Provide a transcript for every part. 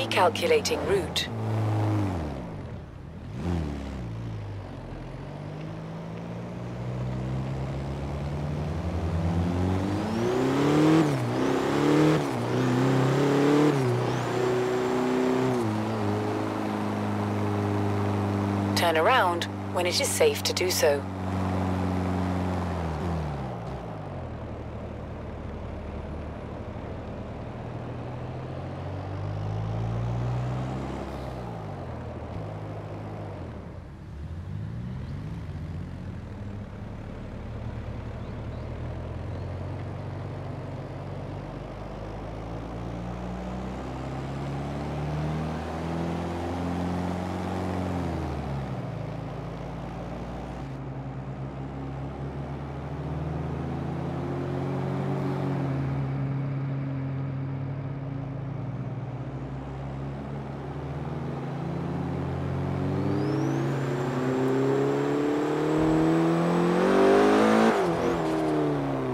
Recalculating route. Turn around when it is safe to do so.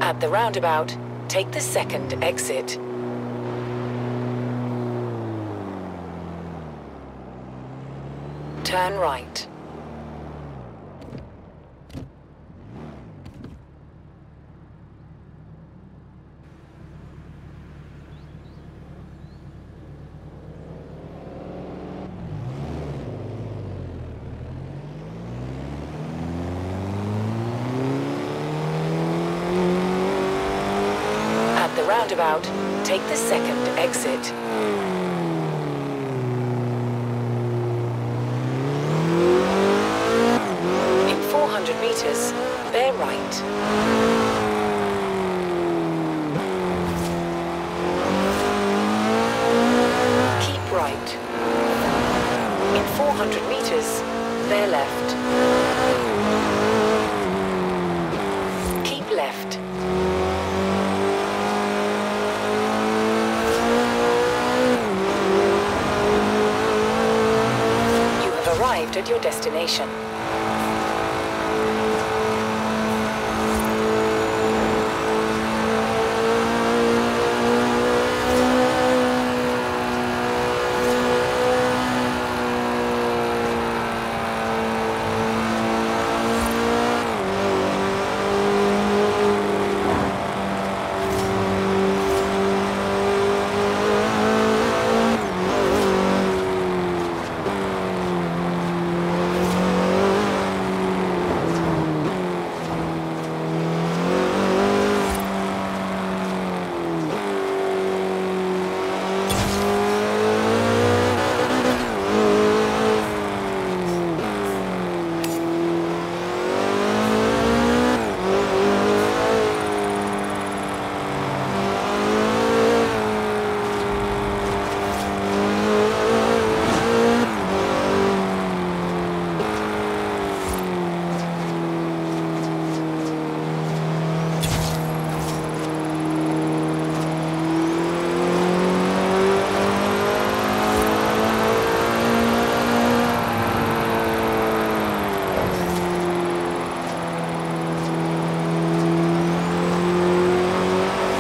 At the roundabout, take the second exit. Turn right. Roundabout, take the second exit. In 400 meters, bear right. Keep right. In 400 meters, bear left. Keep left. You have arrived at your destination.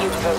You have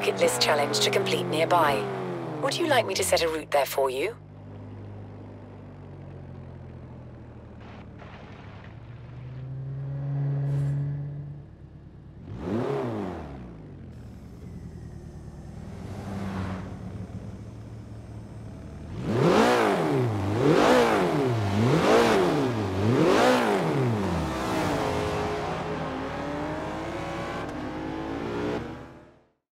Bucket list challenge to complete nearby. Would you like me to set a route there for you?